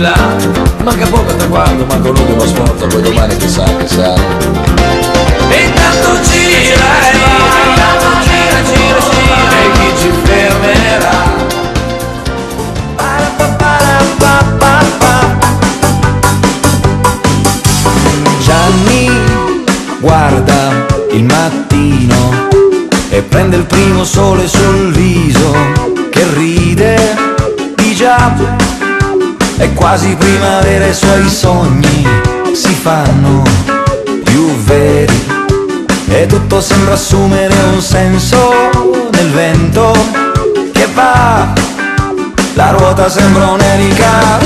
là. Manca poco al traguardo, manca l'ultimo sforzo Poi domani chissà che sarà. E intanto gira e va Gira, gira, gira. E chi ci fermerà? Gianni guarda il mattino e prende il primo sole sul viso che ride di già è quasi primavera i suoi sogni si fanno più veri. E tutto sembra assumere un senso nel vento che va. La ruota sembra un'elica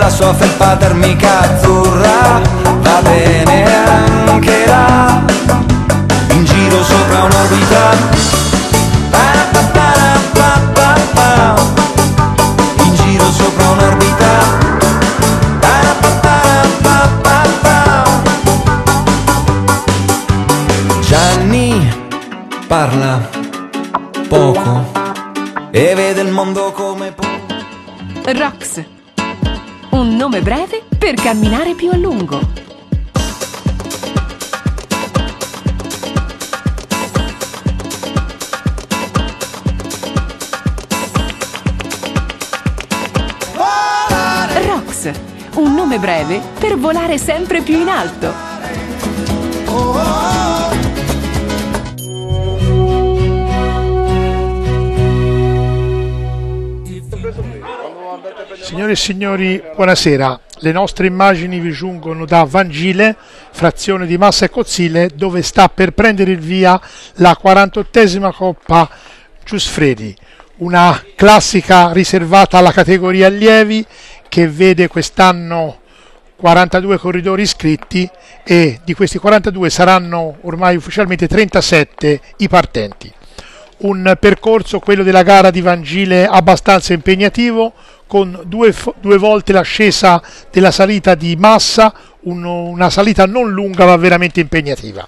la sua felpa termica azzurra va bene anche là in giro sopra un'orbita in giro sopra un'orbita. Gianni parla poco e vede il mondo come può. Rox. Un nome breve per camminare più a lungo. Rox. Un nome breve per volare sempre più in alto. Signore e signori, buonasera. Le nostre immagini vi giungono da Vangile, frazione di Massa e Cozzile, dove sta per prendere il via la 48esima Coppa Giusfredi, una classica riservata alla categoria allievi che vede quest'anno 42 corridori iscritti e di questi 42 saranno ormai ufficialmente 37 i partenti un percorso, quello della gara di Vangile, abbastanza impegnativo, con due, due volte l'ascesa della salita di massa, un- una salita non lunga ma veramente impegnativa.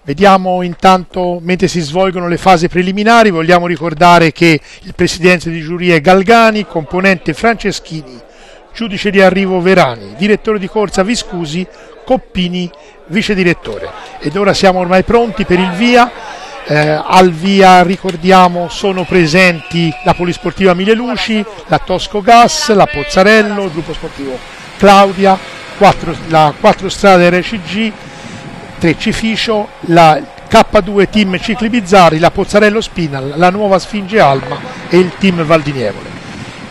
Vediamo intanto, mentre si svolgono le fasi preliminari, vogliamo ricordare che il presidente di giuria è Galgani, componente Franceschini, giudice di arrivo Verani, direttore di corsa Viscusi, Coppini, vice direttore. Ed ora siamo ormai pronti per il via. Eh, al via ricordiamo sono presenti la Polisportiva Mille Luci, la Tosco Gas, la Pozzarello, il gruppo sportivo Claudia, quattro- la 4 strade RCG, Treccificio, la K2 Team Cicli Bizzarri, la Pozzarello Spinal, la nuova Sfinge Alma e il team Valdinievole.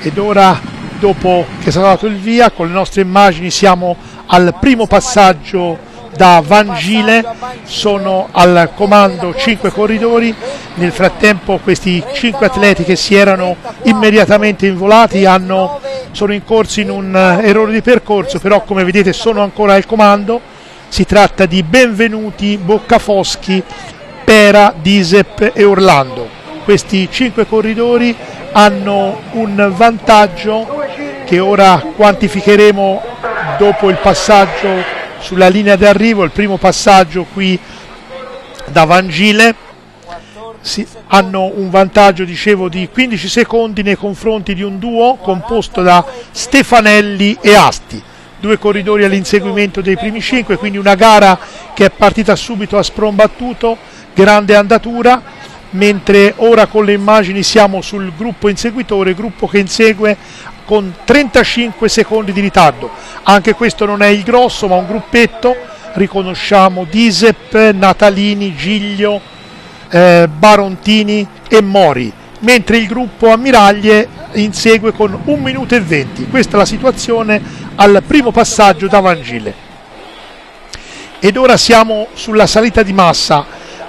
Ed ora, dopo che è stato dato il via, con le nostre immagini siamo al primo passaggio da Vangile, sono al comando 5 corridori, nel frattempo questi 5 atleti che si erano immediatamente involati hanno, sono incorsi in un eh, errore di percorso, però come vedete sono ancora al comando, si tratta di Benvenuti, Boccafoschi, Pera, Disep e Orlando. Questi 5 corridori hanno un vantaggio che ora quantificheremo dopo il passaggio sulla linea d'arrivo, il primo passaggio qui da Vangile. Si- hanno un vantaggio, dicevo, di 15 secondi nei confronti di un duo composto da Stefanelli e Asti, due corridori all'inseguimento dei primi 5, quindi una gara che è partita subito a sprombattuto, grande andatura, mentre ora con le immagini siamo sul gruppo inseguitore, gruppo che insegue con 35 secondi di ritardo. Anche questo non è il grosso, ma un gruppetto. Riconosciamo Disep, Natalini, Giglio, eh, Barontini e Mori, mentre il gruppo Ammiraglie insegue con 1 minuto e 20. Questa è la situazione al primo passaggio da Vangile. Ed ora siamo sulla salita di massa.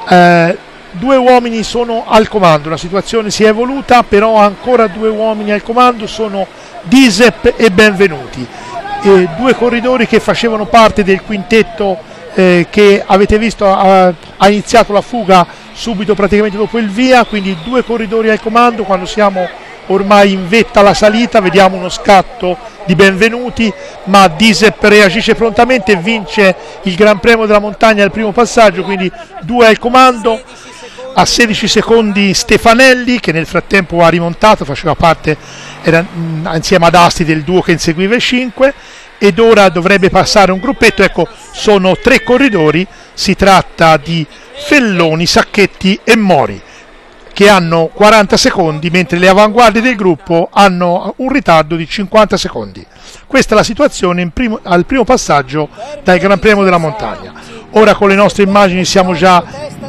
Eh, due uomini sono al comando, la situazione si è evoluta, però ancora due uomini al comando sono Disep e Benvenuti, e due corridori che facevano parte del quintetto eh, che avete visto ha, ha, iniziato la fuga subito praticamente dopo il via, quindi due corridori al comando quando siamo ormai in vetta alla salita, vediamo uno scatto di benvenuti, ma Disep reagisce prontamente e vince il Gran Premio della Montagna al primo passaggio, quindi due al comando, a 16 secondi Stefanelli che nel frattempo ha rimontato, faceva parte era, mh, insieme ad Asti del duo che inseguiva i 5 ed ora dovrebbe passare un gruppetto, ecco sono tre corridori, si tratta di Felloni, Sacchetti e Mori che hanno 40 secondi mentre le avanguardie del gruppo hanno un ritardo di 50 secondi. Questa è la situazione primo, al primo passaggio dal Gran Premio della Montagna. Ora con le nostre immagini siamo già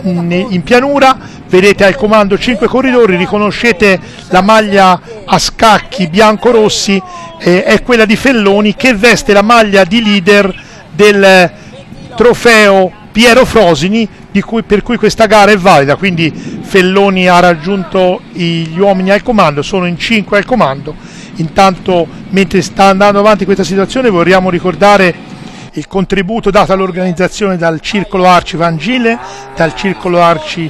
in, in pianura, vedete al comando 5 corridori, riconoscete la maglia a scacchi bianco-rossi, eh, è quella di Felloni che veste la maglia di leader del trofeo Piero Frosini cui, per cui questa gara è valida, quindi Felloni ha raggiunto gli uomini al comando, sono in 5 al comando, intanto mentre sta andando avanti questa situazione vogliamo ricordare il contributo dato all'organizzazione dal Circolo Arci Vangile, dal Circolo Arci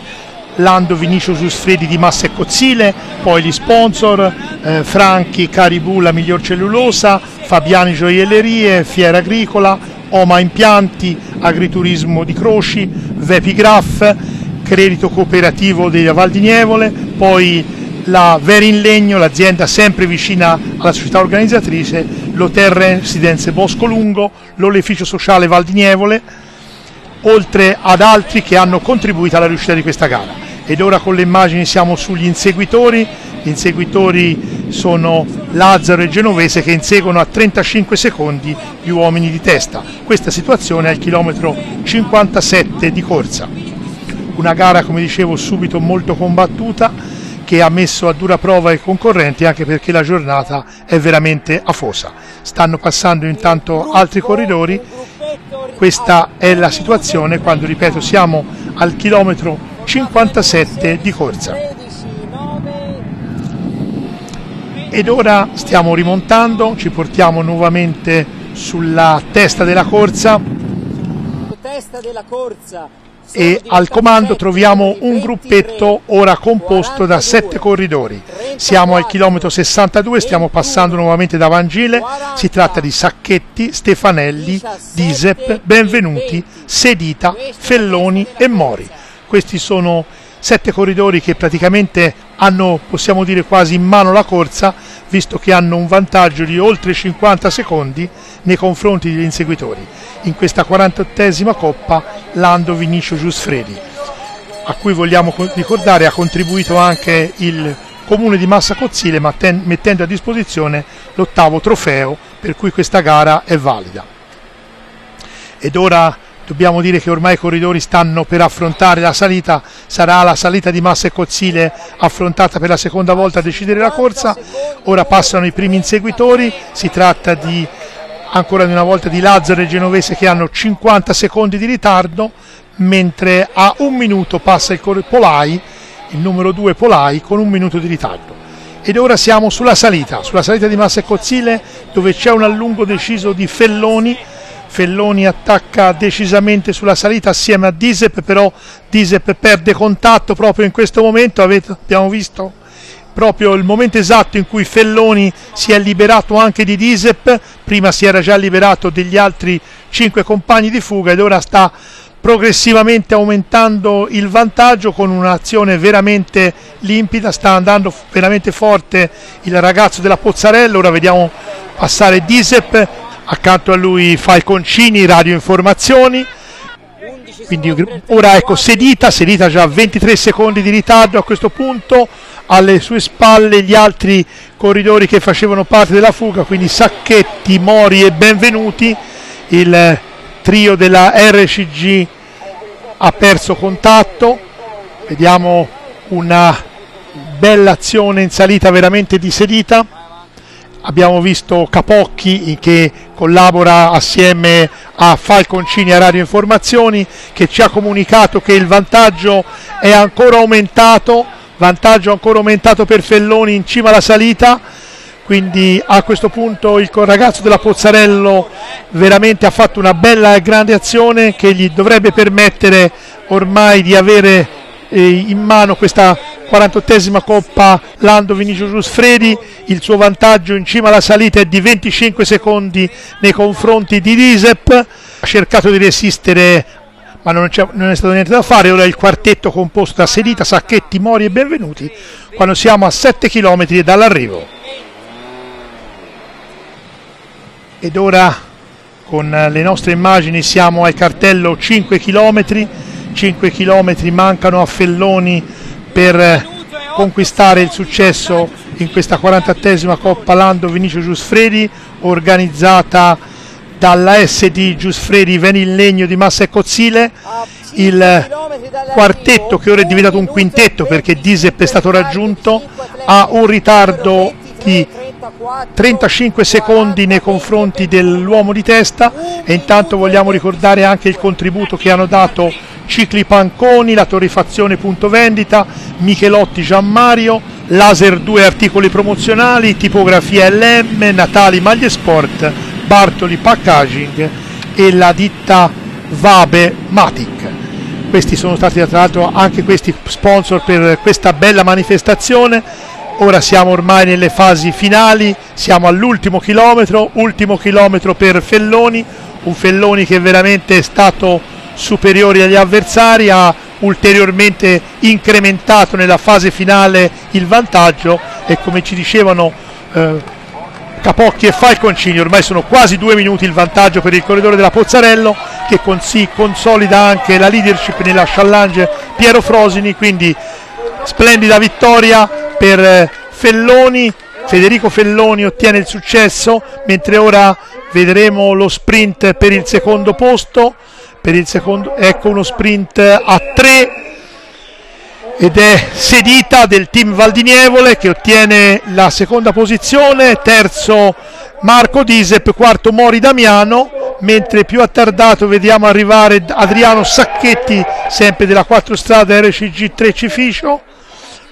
Lando Vinicio Susfredi di Massa e Cozzile, poi gli sponsor eh, Franchi Caribù la miglior cellulosa, Fabiani Gioiellerie, Fiera Agricola, Oma Impianti, Agriturismo di Croci, Vepigraf, Credito Cooperativo della Val di Nievole, poi la Verin Legno, l'azienda sempre vicina alla società organizzatrice, l'Hotel Residenze Bosco Lungo, l'Oleficio Sociale Val di Nievole, oltre ad altri che hanno contribuito alla riuscita di questa gara. Ed ora con le immagini siamo sugli inseguitori, gli inseguitori sono Lazzaro e Genovese che inseguono a 35 secondi gli uomini di testa. Questa situazione è al chilometro 57 di corsa. Una gara, come dicevo, subito molto combattuta che ha messo a dura prova i concorrenti anche perché la giornata è veramente afosa. Stanno passando intanto altri corridori, questa è la situazione quando, ripeto, siamo al chilometro 57 di corsa. Ed ora stiamo rimontando, ci portiamo nuovamente sulla testa della corsa. Testa della corsa e al comando troviamo un gruppetto ora composto da sette corridori. Siamo al chilometro 62, stiamo passando nuovamente da Vangile, si tratta di Sacchetti, Stefanelli, Disep, Benvenuti, Sedita, Felloni e Mori. Questi sono sette corridori che praticamente hanno, possiamo dire, quasi in mano la corsa, visto che hanno un vantaggio di oltre 50 secondi nei confronti degli inseguitori. In questa 48esima coppa Lando Vinicio Giusfredi, a cui vogliamo ricordare ha contribuito anche il comune di Massa Cozzile mettendo a disposizione l'ottavo trofeo per cui questa gara è valida. Ed ora dobbiamo dire che ormai i corridori stanno per affrontare la salita, sarà la salita di Massa e Cozzile affrontata per la seconda volta a decidere la corsa, ora passano i primi inseguitori, si tratta di ancora una volta di Lazzaro e Genovese che hanno 50 secondi di ritardo, mentre a un minuto passa il Polai, il numero 2 Polai, con un minuto di ritardo. Ed ora siamo sulla salita, sulla salita di Massa e Cozzile, dove c'è un allungo deciso di Felloni. Felloni attacca decisamente sulla salita assieme a Disep, però Disep perde contatto proprio in questo momento, avete, abbiamo visto proprio il momento esatto in cui Felloni si è liberato anche di Disep, prima si era già liberato degli altri cinque compagni di fuga ed ora sta progressivamente aumentando il vantaggio con un'azione veramente limpida, sta andando veramente forte il ragazzo della Pozzarella, ora vediamo passare Disep, accanto a lui Falconcini, Radio Informazioni, quindi ora ecco Sedita, Sedita già 23 secondi di ritardo a questo punto, alle sue spalle gli altri corridori che facevano parte della fuga, quindi Sacchetti, Mori e Benvenuti, il trio della RCG ha perso contatto, vediamo una bella azione in salita veramente di Sedita, abbiamo visto Capocchi che collabora assieme a Falconcini a Radio Informazioni che ci ha comunicato che il vantaggio è ancora aumentato, vantaggio ancora aumentato per Felloni in cima alla salita, quindi a questo punto il ragazzo della Pozzarello veramente ha fatto una bella e grande azione che gli dovrebbe permettere ormai di avere eh, in mano questa 48esima Coppa Lando Vinicio Giusfredi, il suo vantaggio in cima alla salita è di 25 secondi nei confronti di Risep, ha cercato di resistere ma non, non, è stato niente da fare, ora il quartetto composto da Sedita, Sacchetti, Mori e Benvenuti, quando siamo a 7 km dall'arrivo. Ed ora con le nostre immagini siamo al cartello 5 km, 5 km mancano a Felloni per conquistare il successo in questa 48esima Coppa Lando Vinicio Giusfredi organizzata dalla SD Giusfredi Venillegno di Massa e Cozzile. Il quartetto che ora è diventato un quintetto perché Disep è stato raggiunto ha un ritardo di 35 secondi nei confronti dell'uomo di testa e intanto vogliamo ricordare anche il contributo che hanno dato Cicli Panconi, la Torrifazione Punto Vendita, Michelotti Gianmario, Laser 2 articoli promozionali, Tipografia LM, Natali Maglie Sport, Bartoli Packaging e la ditta Vabe Matic. Questi sono stati tra l'altro anche questi sponsor per questa bella manifestazione. Ora siamo ormai nelle fasi finali, siamo all'ultimo chilometro, ultimo chilometro per Felloni, un Felloni che veramente è stato superiori agli avversari, ha ulteriormente incrementato nella fase finale il vantaggio e come ci dicevano eh, Capocchi e Falconcini ormai sono quasi due minuti il vantaggio per il corridore della Pozzarello che con sì consolida anche la leadership nella challenge Piero Frosini quindi splendida vittoria per eh, Felloni. Federico Felloni ottiene il successo mentre ora vedremo lo sprint per il secondo posto per il secondo ecco uno sprint a 3 ed è Sedita del team Valdinievole che ottiene la seconda posizione terzo Marco Disep quarto Mori Damiano mentre più attardato vediamo arrivare Adriano Sacchetti sempre della 4 strada RCG 3 Cificio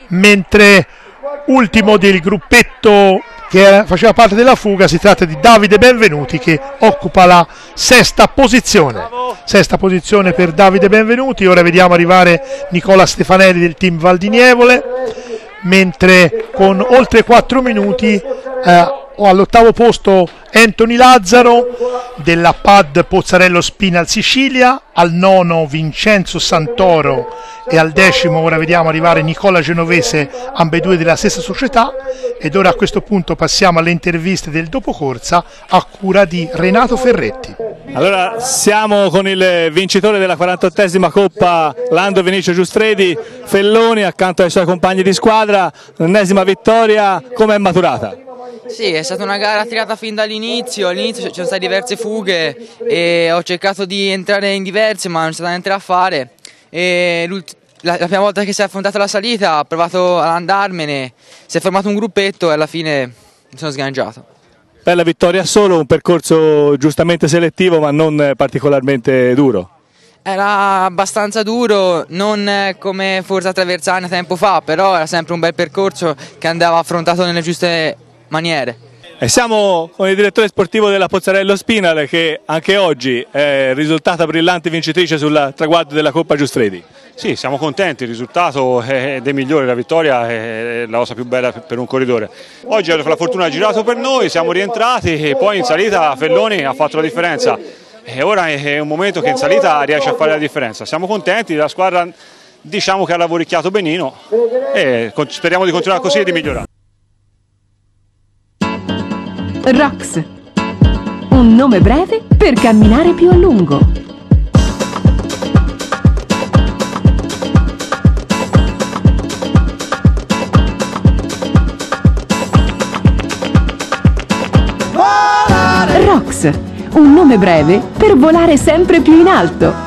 mentre ultimo del gruppetto che faceva parte della fuga, si tratta di Davide Benvenuti che occupa la sesta posizione. Sesta posizione per Davide Benvenuti, ora vediamo arrivare Nicola Stefanelli del team Valdinievole, mentre con oltre 4 minuti eh, ho all'ottavo posto Anthony Lazzaro della PAD Pozzarello Spinal Sicilia, al nono Vincenzo Santoro e al decimo ora vediamo arrivare Nicola Genovese, ambedue della stessa società ed ora a questo punto passiamo alle interviste del dopocorsa a cura di Renato Ferretti. Allora siamo con il vincitore della 48esima Coppa Lando Vinicio Giustredi, Felloni accanto ai suoi compagni di squadra, l'ennesima vittoria, come è maturata? Sì, è stata una gara tirata fin dall'inizio, all'inizio c'erano state diverse fughe e ho cercato di entrare in diverse ma non c'è stato niente da fare e la, la, prima volta che si è affrontata la salita ho provato ad andarmene, si è formato un gruppetto e alla fine mi sono sganciato. Bella vittoria solo, un percorso giustamente selettivo ma non particolarmente duro. Era abbastanza duro, non come Forza Traversana tempo fa, però era sempre un bel percorso che andava affrontato nelle giuste maniere. E siamo con il direttore sportivo della Pozzarello Spinale che anche oggi è risultata brillante vincitrice sul traguardo della Coppa Giustredi. Sì, siamo contenti, il risultato è dei migliori, la vittoria è la cosa più bella per un corridore. Oggi la fortuna ha girato per noi, siamo rientrati e poi in salita Felloni ha fatto la differenza. E ora è un momento che in salita riesce a fare la differenza. Siamo contenti, la squadra diciamo che ha lavoricchiato benino e speriamo di continuare così e di migliorare. Rox. Un nome breve per camminare più a lungo. Rox. Un nome breve per volare sempre più in alto.